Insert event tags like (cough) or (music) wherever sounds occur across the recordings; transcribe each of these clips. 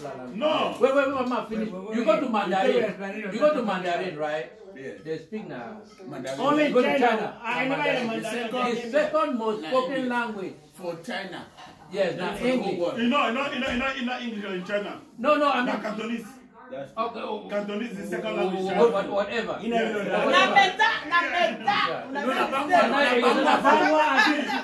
popular language. No. Wait, wait, wait, Mama, finish. Wait, wait, You go to Mandarin. tell us Mandarin You go to Mandarin, right? Yeah. They speak now. Mandarin. Only Go to China. China. I never heard Mandarin. Mandarin. The second most spoken English. language. for China. Yes, now Not for the English. you know English in China. No, no, I Now mean. Cantonese. That's Okay, oh, Cantonese is the second language in what- whatever. You know, you know Yeah. that. Na meta, na meta. No, no, Bangwa, China is Bangwa. not- Bangwa,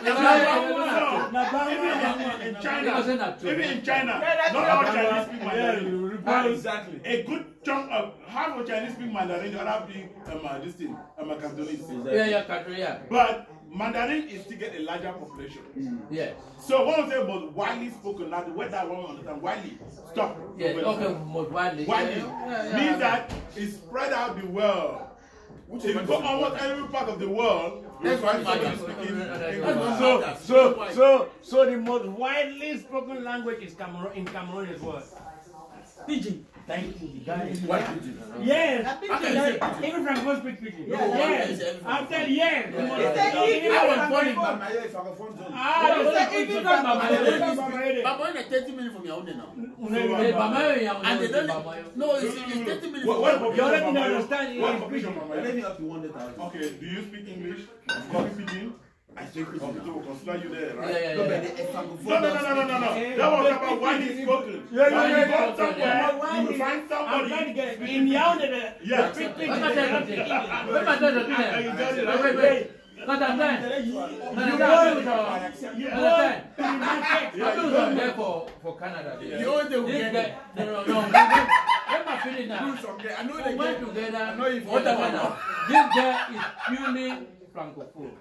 No, Bangwa, no, No. Na Bangwa, Even in, in China, wasn't that true. even in China, not all. Chinese speak Yeah, Mandarin. you Ah, exactly. A good chunk of half of Chinese speak Mandarin, the other speak um, uh, this thing, um, uh, Cantonese. Yeah, yeah, country, yeah. But Mandarin is still get a larger population. Hmm. Yeah. So when we say about widely spoken language, what that one understand widely, stop. Yes, okay, most widely. Widely Yeah, yeah, yeah. means that it's spread out the world. Which If you is go almost every part of the world, you That's find somebody speaking That's English. what So, so, so, so the most widely spoken language is Cameroon in Cameroon is what? Pidgin. Thank you, the guy. What pidgin? Yes. Na can say? Even Francophone speak pidgin. Yeah, yes. yeah. After yes. the most- Yeah. even Yeah. Francophone- But my ear is francophone zone. Ah, Yeah. you Yeah. say even Yeah. Francophone- Yeah. even Francophone. But when it's 30 minutes from your own now. Bamayo, yeah, And they don't. No, it's, it's 30 minutes from your population You already understand What it. population Mama, you- Maybe up to 100,000. Okay, do you speak English? Do you speak Pidgin? I speak Okay, pidgin so now. we'll consider you there, Yeah, right? yeah, No, but yeah. the francophone No, no, no, don't no, no, no, no. speak. That was about widely spoken. Yeah, yeah, When yeah, you yeah. go somewhere, Yeah. you will find I'm trying to somebody. get it. in Yaoundé. the- Yeah. the speak pidgin, Let me they tell you don't something. speak English. Let me tell you something. I can tell you Wait, wait, wait. Because I'm there. Yeah. Understand? Yeah, I'm you not go- there for, for Canada. You know they will This get guy, it. no, no, no. Let me finish now. Rules from there. I know We they went get together. I know if you Whatever get now. This guy is purely francophone.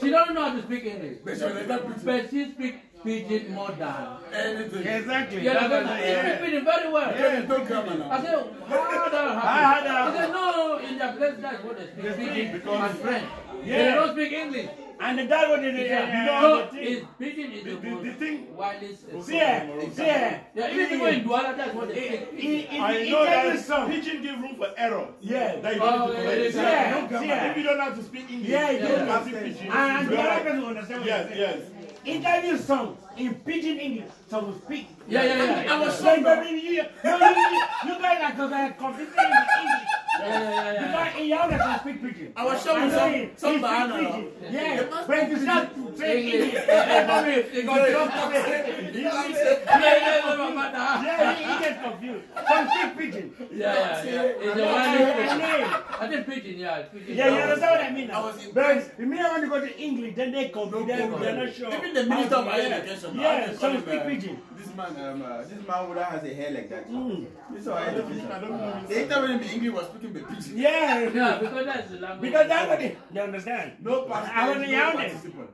She doesn't know how to speak English. But she will pidgin. But she speaks pidgin more than. anything. Exactly. Yeah, That's that's what I- She speaks pidgin very well. Yeah, don't come I said, how that How that happen? He said, no, in their place that's what they speak. They speak Pidgin because- and French. Yeah. They don't speak English. And the guy what did it? Yeah. So, the thing- it's pidgin is the, The- the- the thing- widest. uh, See see. Yeah, even people in Douala, that's what they It- it- it- I it know tells that some. Pidgin give room for error. Yeah. That you Oh, don't need to yeah, correct. yeah, yeah. Yeah. If you don't know how to speak English, Yeah, you yeah. don't have to speak Pidgin. And the You other person understand what Yes, yes. saying. It tells you some in pidgin English, some will speak. Yeah, yeah, yeah. I was saying, baby, you, no, you, you, you guys are uh, confusing in English. Yeah, yeah, yeah, yeah. Because in Yaoundé can speak pidgin. I was showing I know some- he- some he banana. speak pidgin. Yeah, if you speak start to say English. English, Yeah, eh, They got drunk up. English, Yeah, yeah, yeah, matter. yeah, he, he gets confused. Some speak pidgin. Yeah, yeah, yeah. It's a Yeah. I think pidgin, yeah. pidgin. Yeah, you understand what I mean? I Now? was in- But the minute when you go to English, then they confuse. They're, they're not sure. Even the minister of how higher education. Yeah, I just some speak uh, pidgin. This man, um, uh, this man would have has a hair like that. Mm. This is higher education. I don't know. They interviewed him in English was speaking the pidgin. Yeah. Yeah, because that's the language. Because that's what they, they understand. No I participant. was in no Yaoundé. participant.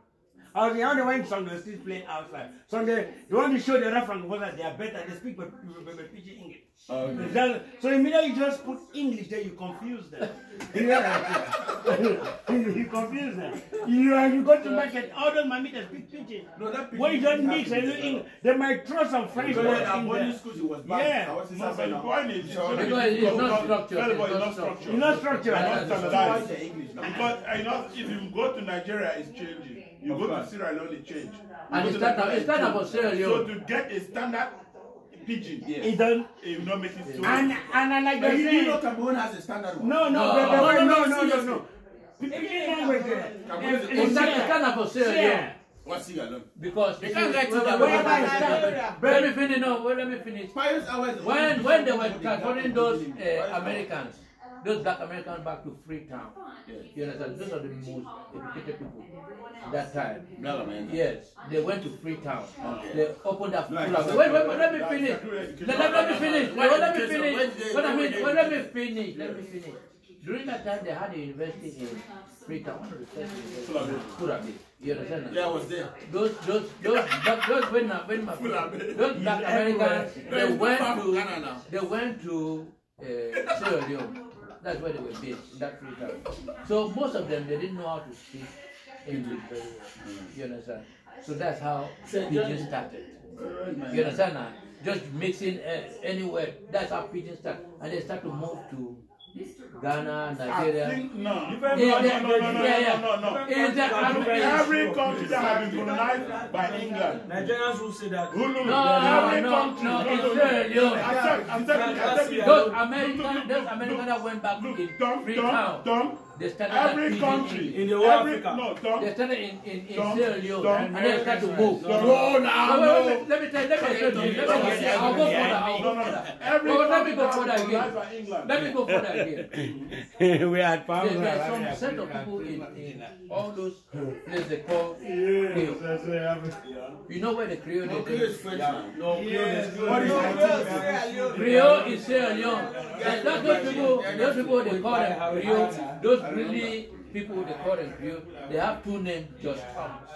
I was the only one song they still playing outside. So they, they want to show the reference was that they are better. They speak but pidgin English. Okay. That- so immediately you just put English there, you confuse them. (laughs) Yeah. (laughs) you confuse them. You, uh, you go to market, all those mammy that speak pidgin. No, that pidgin When you just is mix and happening. English, they might throw some French words in there. school, she was back. Yeah. I was in No, South but the now. point is, it's it's not structured, First of all, it's it's not not structured. structured. You're not structured. It's not That's- standardized. is the English now? Because I know if you go to Nigeria, it's changing. You Of go to course. Sierra Leone, it change. You And go it's to not- Nigeria, it's not change. about Sierra So Leone. to get a standard pidgin, Yeah. It doesn't. it will not make it so. And, and I like But the you, you know saying. Cameroon has a standard one. No, no, No. but- but- No, no, no, no, no, no, seriously. no. Pidgin language there. Cameroon is a- And- It's and not, Sierra- it's not about Sierra Sierra. Leone. What's he alone? Because They you can't see- write wait, it wait, down. wait, Where wait, am I wait, at? wait. Let me finish. No, wait, let me finish. Pious hours. When when they were transporting those uh, Americans, those black Americans back to Freetown, you understand? Those are the most educated people that time. Black man. Yes, they went to Freetown. Okay. They opened up. Like- Wait, wait, wait, let me finish. Let, let, let me finish. Why Wait, let me finish. Why did they- What I mean, wait, let me finish. Let me finish. During that time, they had a university in Freetown. One of the first universities. Fourah Bay. You understand? Yeah, I was there. Those, those, those, black, those when, when my, Fourah Bay. those black Americans, they went to, Ghana they went to uh, Sierra Leone. That's where they were based, in that free Freetown. So most of them, they didn't know how to speak English very well. You understand? So that's how pidgin started. You understand now? Just mixing uh, anywhere. That's how pidgin started. And they start to move to Ghana, I Nigeria. think no. Different Yeah, no, yeah, no, no, no, no, yeah, yeah. no, no, no. Is that- I'm- Every country that has been colonized by England. Nigerians will say that. Who look, No, every no, country. no, no, it's no, Sierra Leone. I'm telling, I'm telling you, I'm telling you. Those Look, American, look, those look, American that went back Look, in Tom, Freetown, Tom, Tom. They started Every speaking country. English. In the whole every, Africa. No, Tom. They started in, in, in Don't- Sierra Leone don't- and then started to move. No, No, Wait, now, wait, no. wait, let me tell you, let me tell you, let me tell you, I'll go further, I'll No, go no, no. further. Every Oh, let me go that further was again. colonized by England. Let me go further again. (laughs) we had power. There, there are some set of people in, in all those places they call Creole. You know where the Creole No, is? Creole is French. No, Yes. what is that? Creole is Sierra Leone. That, that, those people, those people they call them Creole. Those really people with the current view, They have two names, just Thomas,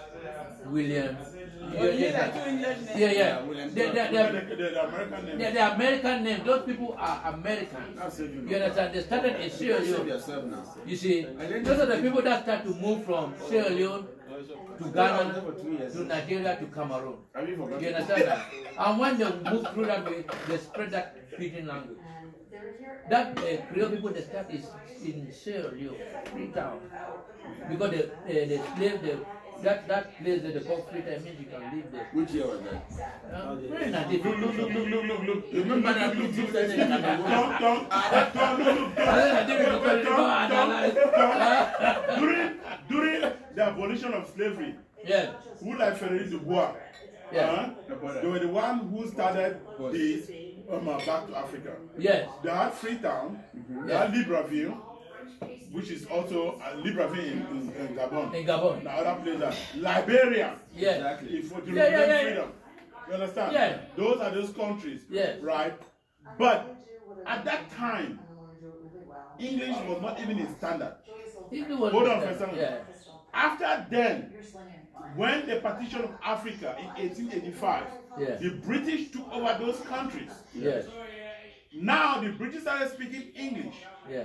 William. Oh, you hear that two Yeah, yeah. William They, they, The, they, the, the American name. they, they're American names. Those people are American. You know. You understand? They started in Sierra Leone. yourself. You see, those are the people that start to move from Sierra Leone to Ghana to Nigeria to Cameroon. You? You understand that? And when they move through that way, they spread that pidgin language. That uh, Creole people they start is in Sierra Leone, Freetown, because the uh, the slave the that that place that they call Freetown means you can live there. Which year was that? Uh, very nice. Look, look, look, look, look, look, look. Remember that blue blue that in Don't, don't, don't, look, look, don't know, they will don't. call don't, don't, During, during the abolition of slavery, Yeah, who like Frederick Dubois, Yeah. uh, they were the one who started this um, uh, back to Africa. yes, They had Freetown, they had Libreville, which is also uh, Libreville in, in, in Gabon. in Gabon. Now other places, Liberia, Yeah, if for to Yeah, yeah, represent yeah. freedom. You understand? Yeah. Those are those countries. Yeah. Right? But at that time, English was not even a standard. Was Hold on for a second. Yeah, After then, when the partition of Africa in 1885, Yeah. the British took over those countries. yes, Now the British started speaking English. yeah,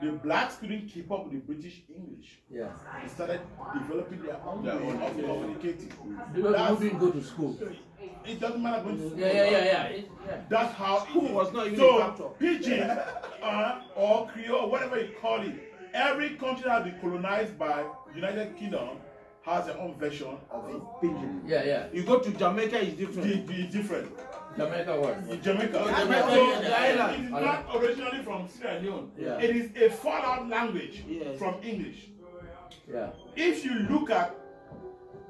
The blacks couldn't keep up with the British English. yeah. They started developing their own Their way own, of communicating. Because That's- who didn't go to school? It doesn't matter going to school. Yeah, yeah, yeah, yeah. It, yeah. That's how School it is. was not even a so. Pidgin uh, or Creole, whatever you call it, every country that has been colonized by United Kingdom has their own version of it. Pidgin. Yeah, yeah. You go to Jamaica, it's different. It is different. Jamaica what? In Jamaica, Jamaica so is the it island. is not originally from Sierra Leone. Yeah. It is a fallout language Yes. from English. Yeah. If you look at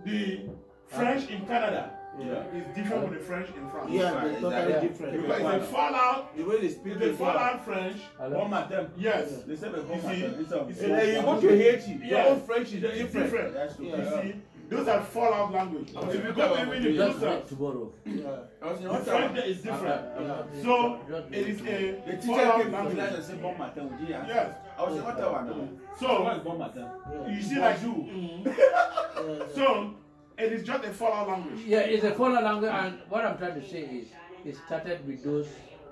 the French in Canada, Yeah. it's different from the French in France. Yeah, they're totally Yeah. different. Because it's a fallout, The way they speak it's a is fallout French. Hello? One matin. Yes. They said You one see, matin. It's a- it's And then you go to Haiti, your Yeah. own French is It's different. different. That's true. You see, those are fallout language. If you go to even the Just Gustav, wait tomorrow. Yeah. I was in the Ottawa. French there is different. Yeah. So Just it is The a teacher fallout came from class language. and said bon matin. We did answer. Yes. I was in Ottawa now. So- What is bon matin? You see, like you. (laughs) So it is just a fallout language. Yeah, it's a foreign language, and what I'm trying to say is, it started with those,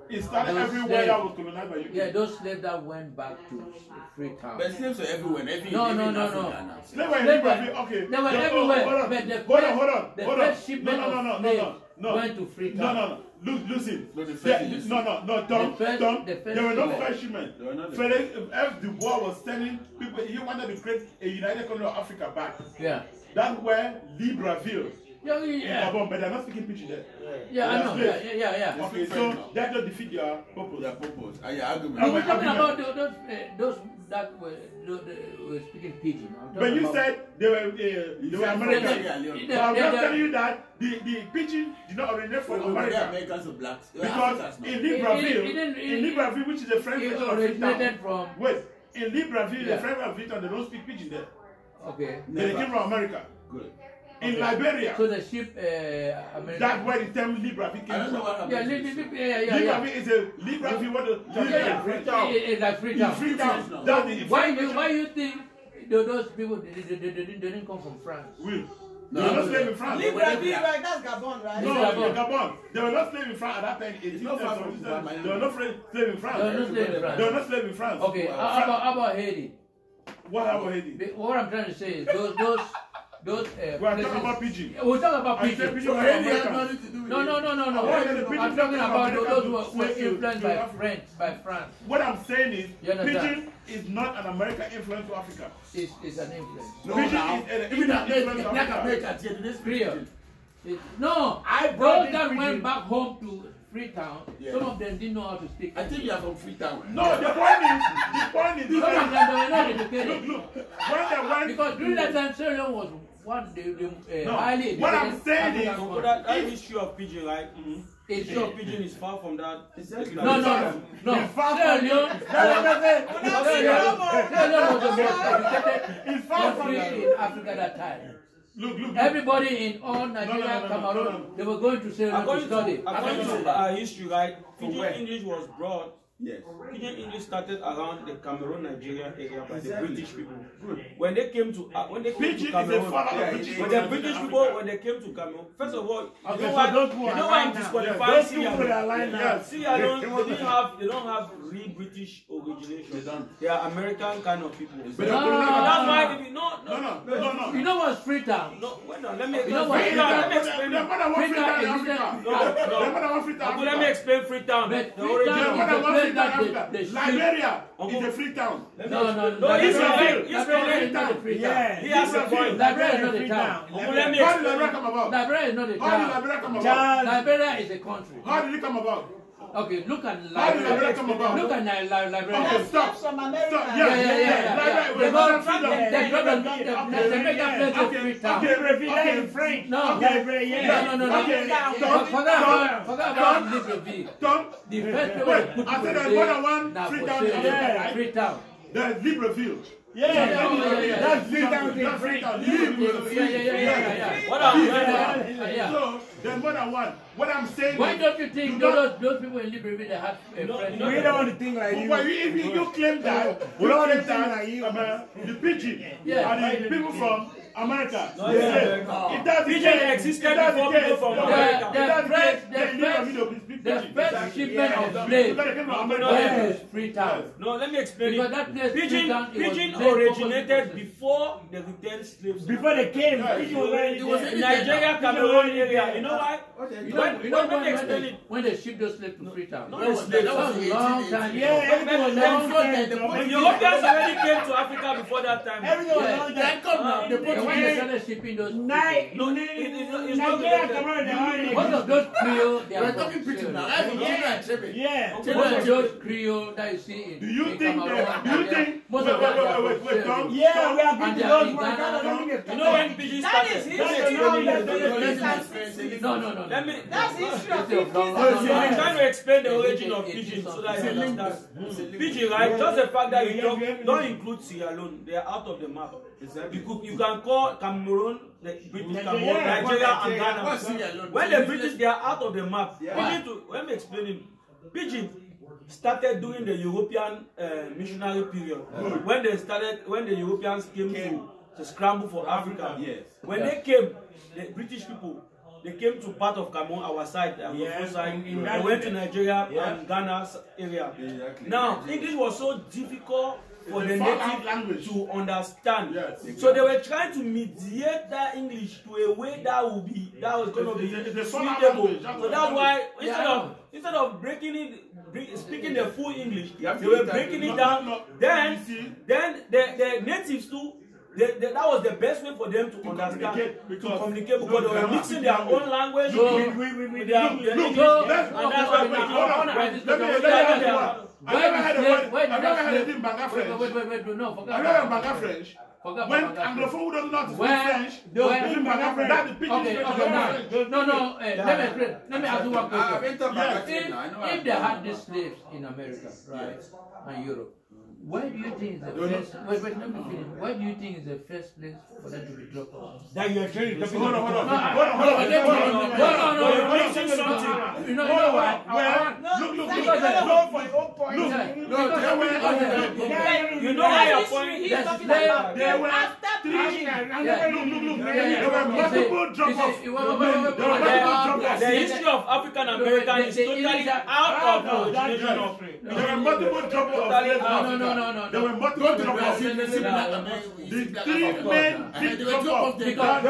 It started Those everywhere slaves. that was colonized by UK. yeah, those slaves that went back to Freetown. But slaves are everywhere. Every, No, even no, in no, no. now. Slave were in Slave were- Libreville, okay. they were The- oh, everywhere, Hold on, but the hold on, hold on, the hold on. no, no, no, no, no, no, no. went to Freetown. No, no, no. Look, listen. No, the shipment. no, no, no, don't, The first- don't. the first There were no not the- Felix F. Du Bois was telling people he wanted to create a United Kingdom of Africa back. Yeah. That's where Libreville Yeah, in yeah, Gabon, but they're not speaking pidgin there. yeah, I know. Yeah, yeah, yeah. yeah. Okay, so that don't defeat their purpose. Their purpose. Ah, yeah, argument. I was I talking about those, those, uh, those that were, those, uh, were speaking pidgin. I'm But you said they were uh, they were said American. Sierra Leone. They- But I'm they- just telling you that the, the pidgin did not originate from Were they America. Americans or blacks? Because in Libreville, it- it didn't- in Libreville, which is the French It of originated from Wait, in Libreville, the French version of Freetown, they don't speak pidgin there. okay. They came from America. Good. In Okay. Liberia, So the ship, uh, American. that's where the term Libreville I came don't know from. what. Yeah, to li- li- ship. yeah, yeah, yeah. Libreville is a Libreville, what the Yeah, yeah, Freetown. It- it- like Freetown. In Freetown. Freetown. That's the Why French you why you think those people they, they, they, they, didn't, they didn't come from France? Will. No, they were not no, slaves in France. Libreville, right? That's Gabon, right? No, It's Gabon. Gabon. They were not slaves in France at that time. 18th not far century. from They were not fra- slaves in France. They were not slaves in France. They were not slaves in France. Okay, how, how about how about Haiti? What happened Haiti? What I'm trying to say is those those those uh, We are talking about pidgin. We'll talk about I said pidgin. pidgin has nothing to do with No, no, no, no, no. I'm talking about America those who were, who were slave to- influenced by? French, by France. What I'm saying is, pidgin is not an American influence to Africa. It's, it's an influence. No, Pidgin now. is an Even influence America, to Africa. Americans here, they speak Creole. pidgin. It, no, I brought those that went back home to Freetown, Yeah. some of them didn't know how to speak. I think you are from Freetown. No, the point is, the point is, Some of them were not educated. (laughs) look, look, when they went, Because during that time, Sierra was one the, the uh, No, highly what I'm saying is- African But country. that, that history of pidgin, right? It's History of pidgin is far from that. Exactly. No, no, no, no. In fact, Sierra Leone, Sierra Leone Sierra Leone was the most educated It's far from country that. in Africa that time. Look, look, look. Everybody in all Nigeria, no, no, no, Cameroon, no, no. they were going to Sierra Leone to According study. to, according to our history, right? Pidgin where? English was brought. Yes. Pidgin English started around the Cameroon, Nigeria area by the British people. When they came to uh, when they came Pidgin to is a Cameroon, father Yeah, of British when the British people Africa. when they came to Cameroon, first of all, you Okay, know so why? those who You know why I'm aligned now. disqualifying Those Sierra people that are Leone? aligned now. Yes. Sierra Leone, they didn't have they don't have real British origination. They don't. They are American kind of people. But No, no, no, no, that's no. why if no No, no no, no, no. You know what's Freetown? no wait no let me You know what? wait, let me explain The it. mother want Freetown Freetown in is Africa. in- No, no. The mother want Freetown let me explain Freetown. But The The origin. Freetown- mother want Freetown that Africa. Liberia is a Freetown. Let No, no, no. No, he's Liberia- right. Liberia He's right. is not a Freetown. Yeah. He has a point. Liberia is not a town. Let me How did explain. Liberia come about? Liberia is not a How did town. Come about? Liberia is a country. How did it come about? Okay, look at How did Liberia Liberia. come about? Look at Ni- Li- Okay, stop. Stop. America. Yeah, Yeah, yeah, yeah, yeah. Liberia yeah. was They not go- freedom. they- they go to- Okay, they- make that yeah, place a okay, Freetown. okay, Refugee in French. No. No, no, no, no. Okay, For- Tom, Forget about, Tom, forget Tom, about Libreville. Tom, The first people Wait, they put I said people there's there, more than one now for Freetown sale, yeah, Freetown. there's Libreville. Yeah, Yeah, yeah, yeah. that's Freetown in That's French. Freetown. Yeah, yeah, Libreville. yeah, yeah, yeah, yeah. What I'm Yeah, yeah. So there's more than one. What I'm saying Why is, don't you think do those, those people in Libreville they have a know- friend? you know- We don't want to think like you. But if you, you claim that, We you don't claim think that like you. um, uh, the pidgin Yeah. and the people from America. No, they yeah, say, yeah. if that's the Pidgin case- existed if that's before the people case, from no, America. if The that's the first- case, the then you first- need to The first shipment Yeah. of slaves they came from No, no, went yeah. to Freetown. No, let me explain Because it. that place, Pidgin, Freetown, it pidgin originated before the returned slaves. Before they came, Yeah, Pidgin was it was in Nigeria, Cameroon area. You know why? Okay, You know, When- you know when when, they when, explain they, it- when they shipped those slaves to Freetown? No, that was, that that was was a long time Yeah, ago. everything was Then long time. that, the Europeans already came to Africa before that time. Everything was Yeah. long time. come the And they Portuguese. started shipping those Ni- No, Ni- it- it's not- it's not Nigeria. Cameroon, they already Most of those Creole, they are talking from pidgin now. Sierra I'm from Leone. Children and Chebe. Yeah. Most of those Creole that you see in, Do you in think Cameroon, that? Do you Nigeria, think? most Wait, of wait, them are wait, wait, from wait, Sierra Tom. Leone. Yeah, we are going And to they those are in ones. Ghana. Ghana, don't get You know when pidgin That started? is Let me history explain of it. the Let me- Philippines let and me- sixties. No, no, no. no. Let me. That's history of It's a long- fifties. no, no, no. I'm trying to explain the It's origin of it's pidgin so something. that you It's a understand. Pidgin, right? Just the fact that you don't, don't include Sierra Leone, they are out of the map. You, could, you can call Cameroon, the British Nigeria, Cameroon, Nigeria, and Ghana. What's Sierra Leone? When the British they are out of the map, Yeah. To let me explain it. Pigeon started during the European uh, missionary period when they started when the Europeans came, to, to scramble for Africa. Yes. When they came, the British people they came to part of Cameroon, our side, and Yes, side. They went to Nigeria Yeah. and Ghana's area. Exactly. Now English was so difficult for the native language. to understand. Yes. So they were trying to mediate that English to a way that would be that was going to be suitable. So that's why Yeah, instead I of instead of breaking it, speaking the full English, they were breaking it down. Then then the the natives too. They, they, that was the best way for them to, understand communicate, to because- communicate no, because they they were are mixing not their speaking own language So- with, We- we- we- with their, we- their Look, English. So- let's and that's okay, why wait, we- hold on, Let wait, me- this let me- is- let me wait, ask you wait, one. wait, Have you ever heard of wait, what- wait, have you ever heard of wait, him Banga wait, French? Wait, wait, wait, wait, no, forget Have you heard of about Banga French? Forget When about Banga Anglophone who doesn't know how to speak When- French, when- they'll speak Banga French. That's the pidgin Okay, French. okay, now, French. no, no, uh, let me explain. Let me ask you one Ah, I've question. entered Yes. back If, now. I know if I've they done had that. these slaves in America, right, and Europe, why do you think is the No, no. first? Wait, wait, let me finish. Why do you think is the first place for them to be dropped off? That you are trying to Hold on, hold on, No, hold on, hold on, no, hold on, no, hold on. no, no, no, You're no, mixing no, something. You know, you know what? I- I Well, want- look, look, Like, look, you gotta look, go for your own point. Yeah. No, Because- they were- because- okay, You know why That your history point he's That's talking slave- about they came were- The history of African American is totally out of origination of. There were multiple drop-offs. No, no, no, no. There were multiple drop off. The three men did drop off. Because the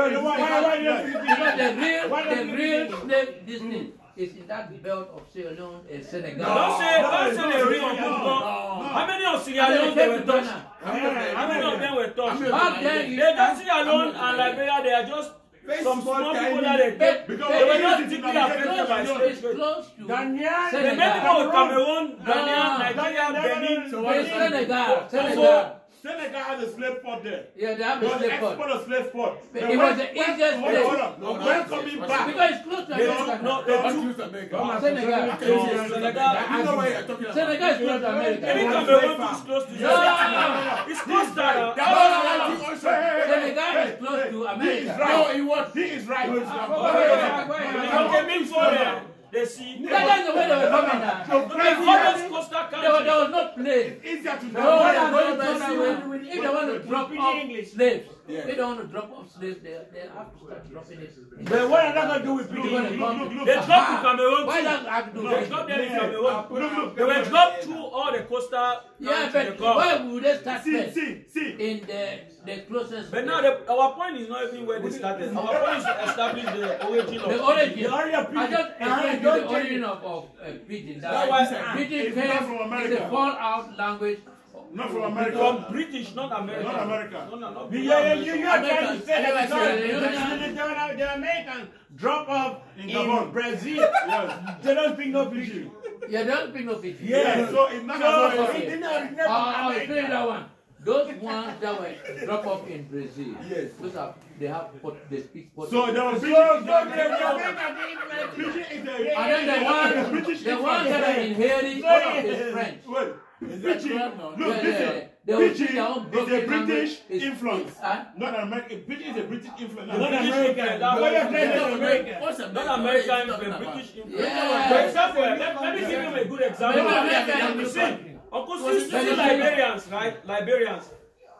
real, the real slave, this thing. Is in that belt of Sierra Leone and Senegal. Don't say, don't say the real no, people. no. How many of Sierra And Leone they they came were to touched? Ghana. How many of them were touched? Back then, you They don't Sierra Leone and Liberia, they are just some small people that they take. Because They were they not used it deeply in affected America. by It's slave trade. close to Ghanaian, The Senegal. main people with Cameroon, No. Ghanaian, Nigeria, Benin, So It's what is Senegal. So- Senegal. Senegal has a slave port there. Yeah, they have It a slave export port. of slave port. But it was the easiest hold on, place. hold on. No, no, When coming back, Because it's close to America. no, they Don't use America. Senegal. no, You Senegal, know what you're talking about. Senegal is close to America. No, Cameroon is close to no, no. It's close to No, no, no. Senegal is close to America. right. No, he was. He is right. From the before they see. That's the way they were coming now. Like all those coastal There was, there countries. was no place. Easier to No, know. they are going to that way. If they want to drop Speaking off English. slaves, Yeah. if they want to drop off slaves, they, they have to start dropping it. But what are they going to do with Look, people? look, look, Look, look, They dropped to Cameroon Why too. does have to do They that? dropped them in Cameroon. Look, look. They were dropped through all the coastal Yeah, but they why would they start See, see, see. In the the closest. But now the, our point is not even where they started. Our point is to establish the origin of the origin. The origin of I just explained Don't you the tell origin of, of uh, pidgin. That's That why- pidgin came from is America. a fallout language. Not from America. From British, not American. Not America. No, no, no. You, you, you, you are trying to Americans- say that Americans- the, Americans- the, the, the Americans drop off In in, Brazil. Yes. They don't speak no pidgin. Yeah, they don't speak no pidgin. Yeah. So it's not So, about okay. it did not- it's not Oh, from oh, explain that one. Those ones that were drop off in Brazil. Yes. Those are they have port, they speak So Portuguese. there was So, British. so the, the Americans didn't British is a- and then the ones, the influence. ones that are in Haiti is French. Wait. British. correct? Look, Yeah, yeah, listen. yeah. They will speak their own is a British language. Influence. it's- huh? Not an American. British is a British influence. Not American. influence. What you're playing That's is American. Not American, but British influence. Yeah. For example, let, let me give you a good example. No, no, no, no, no, You see, Was see, it see? Liberians, right? Liberians.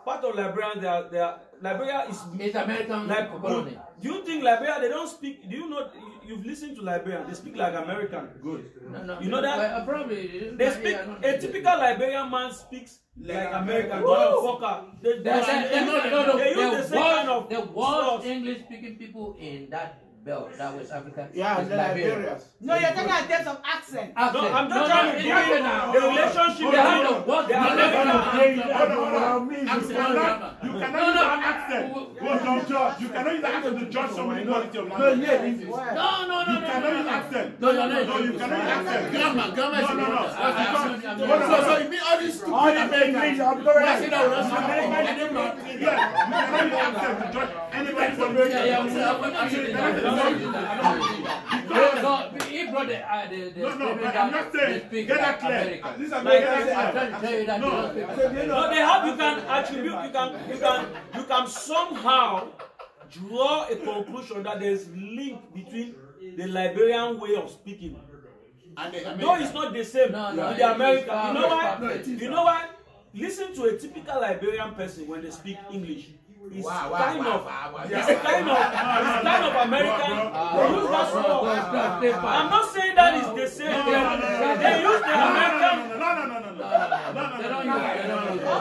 Part of Liberians, they are, they are, Liberia is It's American like colony. Do you think Liberia they don't speak? Do you know? You- You've listened to Liberian. They speak like American. Good. No, no, You know that? Well, uh, probably. They speak. A typical Liberian man speaks like American. Motherfucker. They, The, they, the, the, no, no, no, they use the the same kind of the worst slurs. English speaking people in that belt, that West Africa, Yeah, is the Liberians. No, you're talking in terms of accent. Accent. No, I'm just No, trying no, to give not you now. the relationship They have the between worst the American American. Hold on, hold You you cannot, you cannot No, use no. an accent. Well, don't judge. You cannot use an accent to judge somebody's quality of No, language. yeah, this is- Why? No, no, no, You no, cannot no, use no. accent. No, no, no. No, you cannot use accent. Grammar, grammar is No, no, no. important. I- I'm not- I'm Hold not- on, So, so you mean all these stupid All the English, Americans? I'm going Yes, you know, that's American- I didn't know. Yeah, you cannot use accent to judge anybody's quality. Yeah, yeah, I'm not- I'm not using that. I'm not using that. I'm not using that. No, no, he brought the, uh, the, the No, no, statement but I'm not saying. Get that clear. American. These are Like, I'm trying to tell you that they No. don't speak like American. No, they have. You can attribute. You can. You can. You can somehow draw a conclusion that there is link between the Liberian way of speaking. And the Though it's Americans. not the same No, no, with it the is American. far- You know why? No, it is You know why? Listen to a typical Liberian person when they speak English. It's Wow, wow, kind wow, of. wow, wow. It's kind of. It's kind of American. They use that Bro, bro, word. stop, stay I'm fast. not saying that is the same. No, no, no, no, no, They use the American. No, no, no, no, no, no, no. No, no, They no, don't no. use it. They don't use it. Okay, okay. Liberia is an American colony. You understand We're not that? even calling I mean, they are Liberian English. are Okay, now listen. Let me American let me English. put. Let me let me say this. No, Bob, I think Liberia- you talk about ghetto. Like, No, They ghetto get and- no, no, no, no, no, no, no. You What see, I'm saying no, is no, that- no,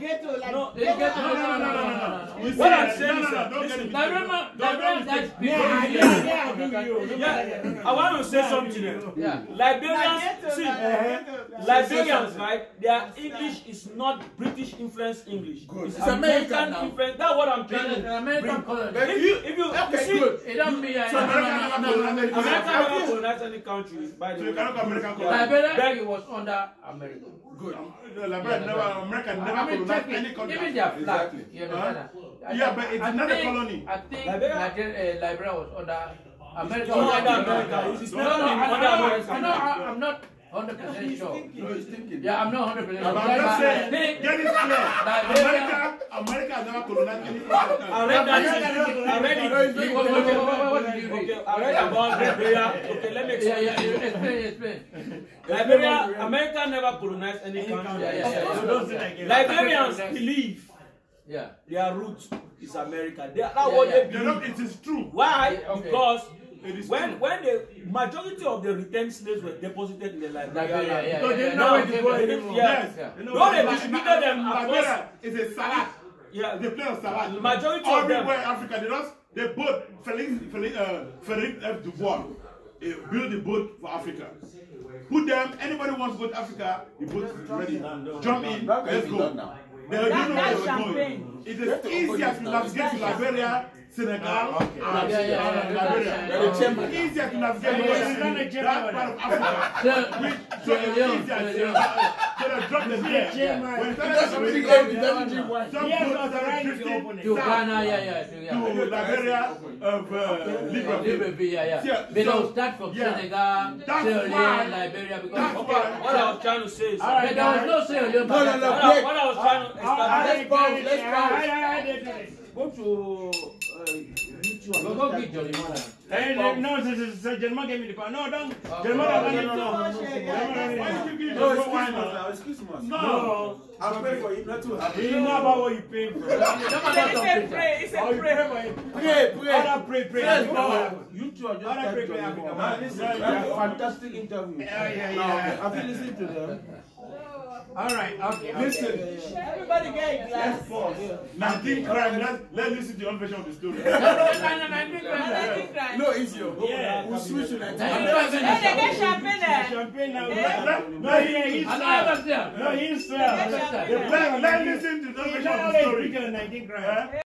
get listen, it Liberian, mistaken. Don't Liberian, get it that's mistaken. people. Yeah, yeah, yeah, I give you. Yeah, I want to say something. Yeah. Liberians, see. Liberians, right? Their English is not British influence English. It's American now. influence. That's what I'm trying to. Colony. If you, if you, you Okay, see, good. It don't mean I So America no, never no, no, no. colonized America America. never colonized any country. By So the you way, cannot call American colony. Liberia Back- it was under America. Good. Liberia never, America never I mean, check colonized any it. country. Even their flag. Exactly. You understand that? I Yeah, think- but it's I not a think- colony. I think Liberia- Nigeria, uh, Liberia was under America. not was under America. It's- it's No, never no, been I, under I, America. I know. I, I'm not hundred percent sure. No, he's thinking. Yeah, I'm not hundred percent sure. I'm just But I saying, get it clear. America, America has never colonized any Africa. I read that. I read it. What, what, what, what, what did you read? Okay, I read about Liberia. Okay, let me explain. yeah, yeah, explain, explain. Liberia, America never colonized any country. Yeah, yeah, yeah. So don't say like it. Liberians believe Yeah. their root is America. They, that's what Yeah, yeah. they You know, believe. it is true. Why? Yeah, okay. Because It is when when the majority of the returned slaves were deposited in the Liberia, Liberia, yeah, land, yeah, Because they yeah, know yeah, where to okay, go okay. anymore. Yes. Yeah. They know No, where they to distributed them across. Liberia is a salad. Yeah, They play on salad. The majority of them- Everywhere in Africa, they just they boat Felix Felix uh, Felix F. Dubois uh, build a boat for Africa. Put them. Anybody wants to go to Africa, the boat is ready. Jump in. That can Let's be go. done now. They don't That- know that's where they're going. champagne. It is easier to navigate to Liberia, Senegal, oh, okay. and yeah, yeah, yeah, Nigeria. Easier to navigate that part of Africa. So it's easier to drop the beer. When it starts to drink, it doesn't drink wine. Some boats are drifting to Ghana, yeah, yeah, to Liberia of Libreville. Yeah, They don't start from Senegal, Sierra Leone, Liberia. Because what I was trying to say is, there was no Sierra Leone. No, no, no. What I was trying to establish. Let's pause. Let's pause. Go to. No, you I'll for you. Not about what you for. It's a. It's a. Pray, pray. Pray, pray. You two are just. Fantastic interview. Yeah, yeah, yeah. Have you listening to them? All right, okay. Listen. Everybody get a glass. Pause. Nothing crime. Let's, let's listen to your version of the story. no, no, no, no, no, it's your. Yeah. We'll switch it. Hey, they get champagne there. Champagne now. No, he himself. No, himself. Let's listen to the version of the story.